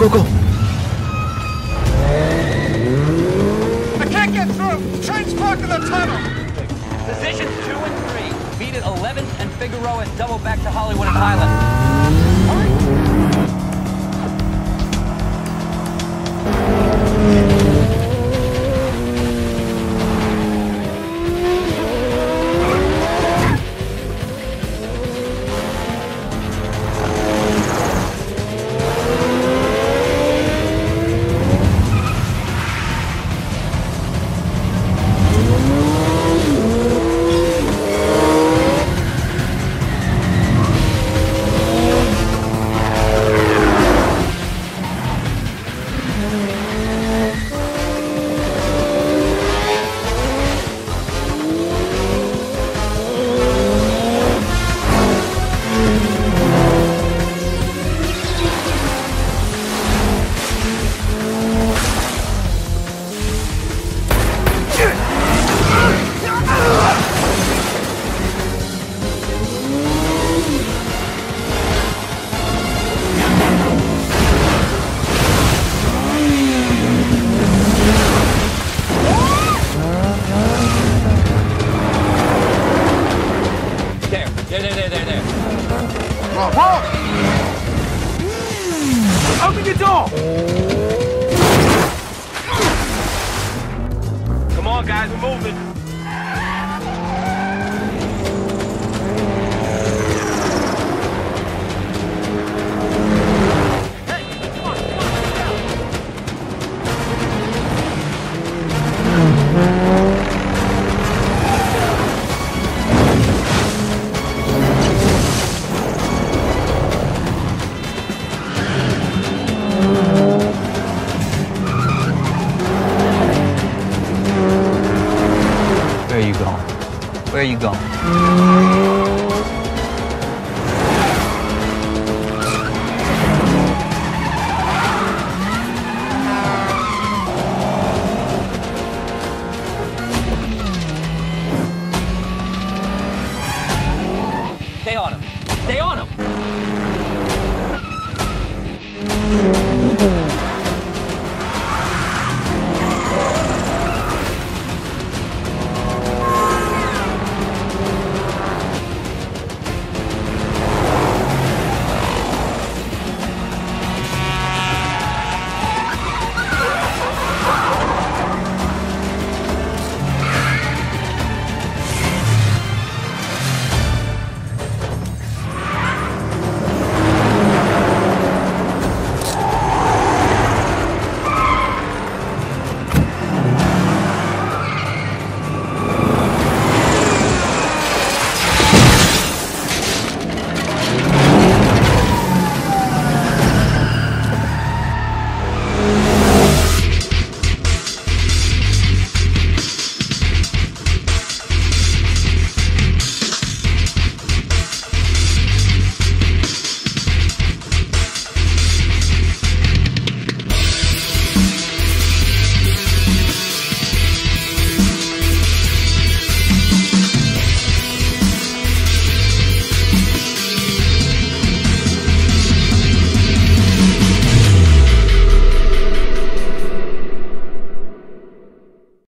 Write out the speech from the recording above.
go, go, go, go. I can't get through! Train's blocked in the tunnel! Positions two and three. Meet at 11th and Figueroa and double back to Hollywood and Highland. There, Come on, guys, we're moving. you going? Where are you going? Mm,